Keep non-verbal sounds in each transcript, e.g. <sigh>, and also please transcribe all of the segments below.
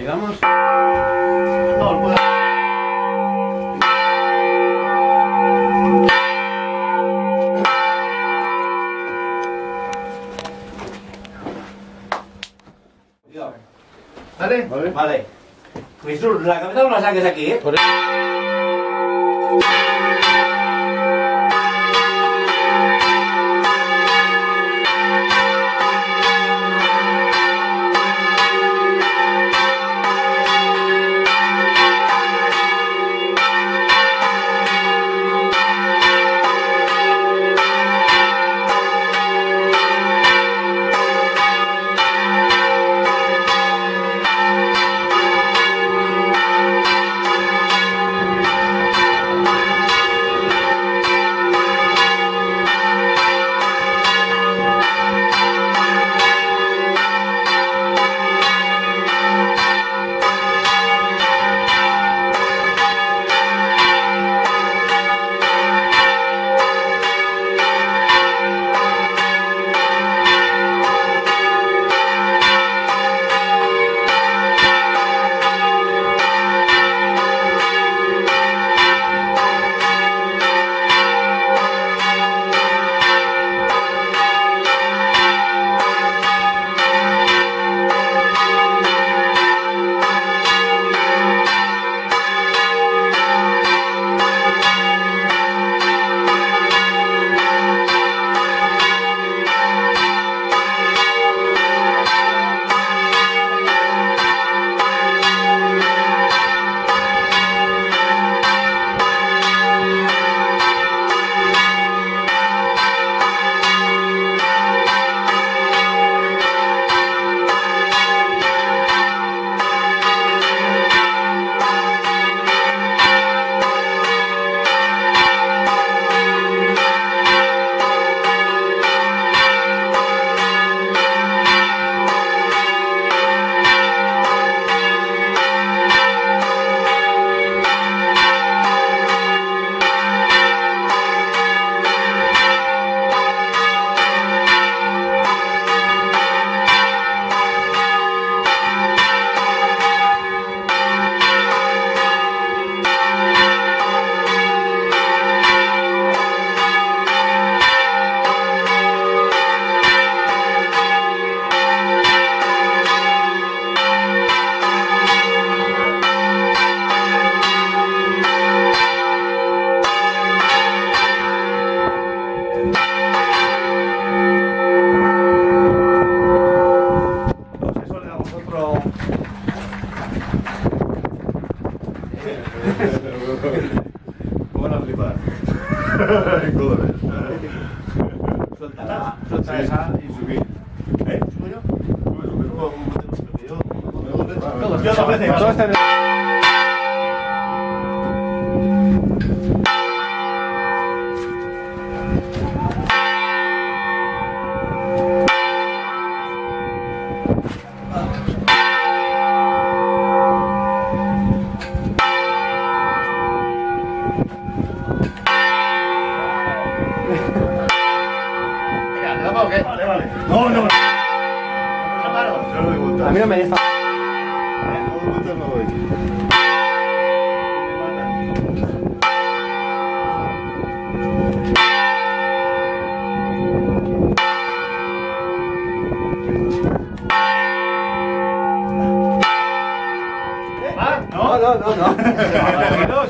Ahí vamos. ¿Vale? Vale. Vale. Jesús, la cabeza no la saques aquí, ¿eh? Por eso. <laughs> Joder. Suéltala, suelta esa y subir. ¿Eh? ¿Subo yo? Todos. Yo. Todos tenemos- Venga, ¿te damos o qué? Vale, vale. No, no. No vueltas. A mí no me deja. No no. ¿Va? No, no, no, no.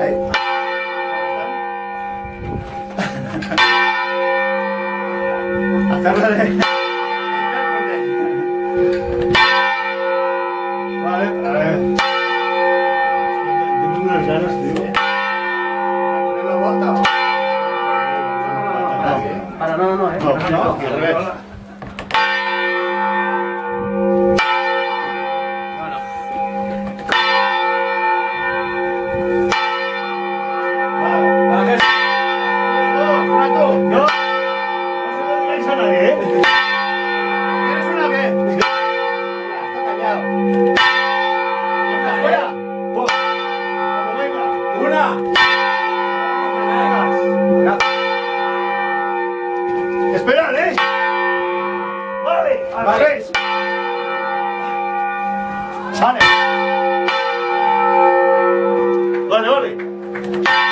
Hacerlo de. Vale, a unas ganas, tío. ¿Poner la vuelta o? Para no, no, no. No, no, Bye.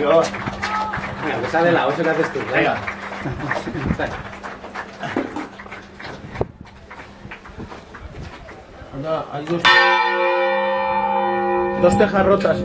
Yo. Venga, que sale la 8 que haces tú. Venga. Anda, hay dos. Dos tejas rotas.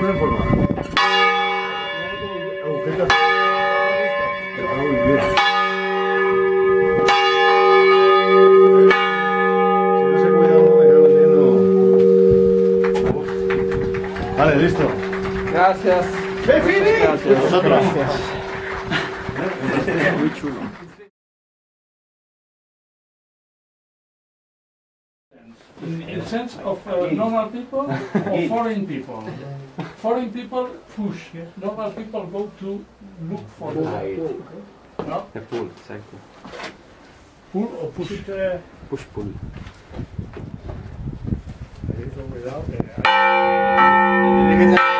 ¿Dónde estamos en forma? Agujetas. Ah, muy bien. Si no se cuida uno, me cago no. Vale, listo. Gracias. Gracias. Vosotros. in, of normal people or foreign people. <laughs> Foreign people push. Normal people go to look for the no? The pull, exactly. pull or push. Push pull. Yo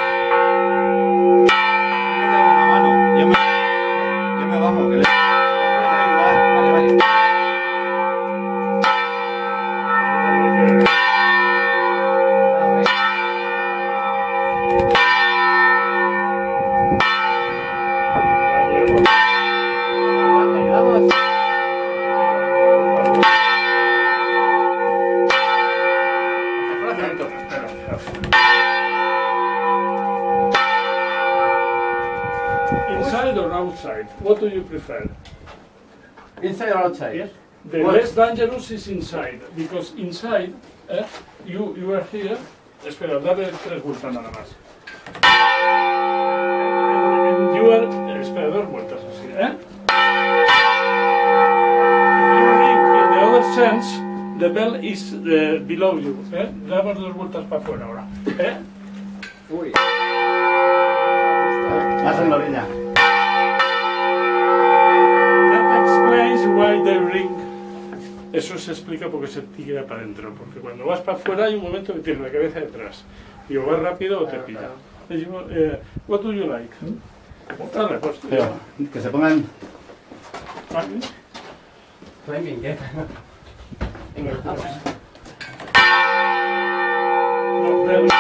prefer? Inside or outside? The less dangerous is inside, because inside, eh, you, you are here. Espera, dale tres vueltas nada más. And you are, espera, dos vueltas así, ¿eh? If you the other sense, the bell is eh, below you, ¿eh? Damos dos vueltas para afuera ahora, ¿eh? Uy. Más en la orilla. wide the ring. Eso se explica porque se tira para adentro. Porque cuando vas para afuera hay un momento que tienes la cabeza detrás. Y o vas rápido o te pilla. Eh, what do you like? ¿Mm? Dale, pues, Pero, que se pongan. Climbing, ¿eh? Ah, no,